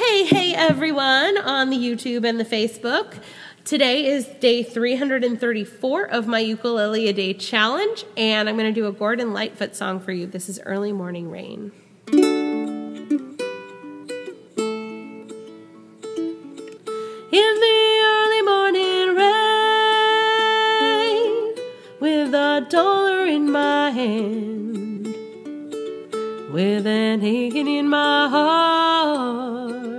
Hey, hey, everyone on the YouTube and the Facebook. Today is day 334 of my Ukulele a Day challenge, and I'm going to do a Gordon Lightfoot song for you. This is Early Morning Rain. In the early morning rain, with a dollar in my hand, with an aching in my heart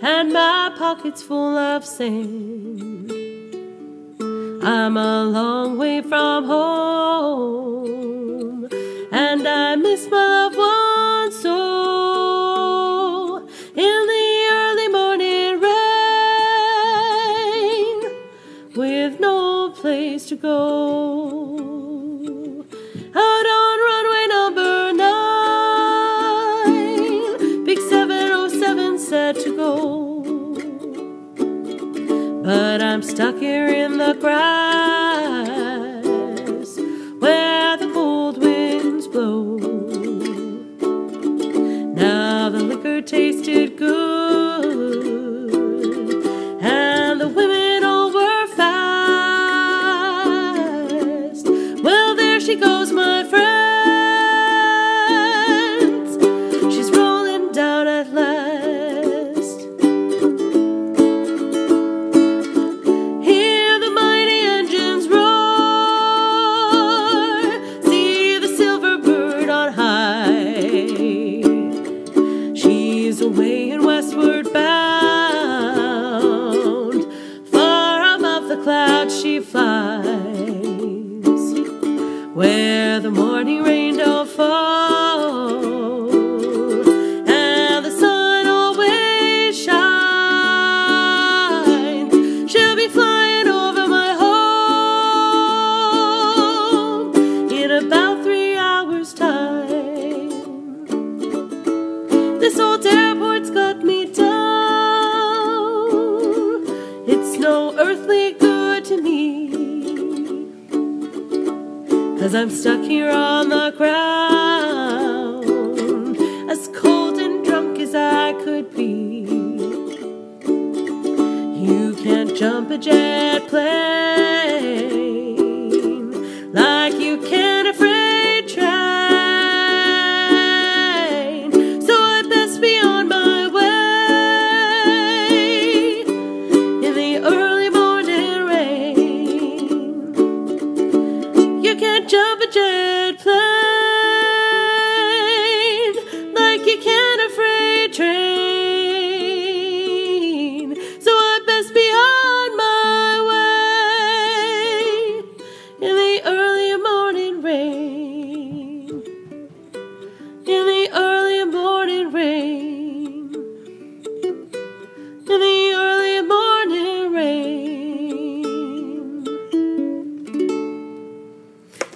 and my pockets full of sand. I'm a long way from home, and I miss my loved ones so. In the early morning rain, with no place to go. 707 said to go. But I'm stuck here in the grass where the cold winds blow. Now the liquor tasted good, Where the morning rain don't fall. And the sun always shines. She'll be flying over my home in about three hours' time. This old airport's got me down. It's no earthly good to me. Cause I'm stuck here on the ground, as cold and drunk as I could be. You can't jump a jet plane like you You a jet plane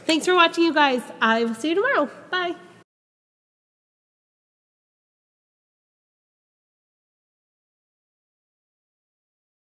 Thanks for watching, you guys. I will see you tomorrow. Bye.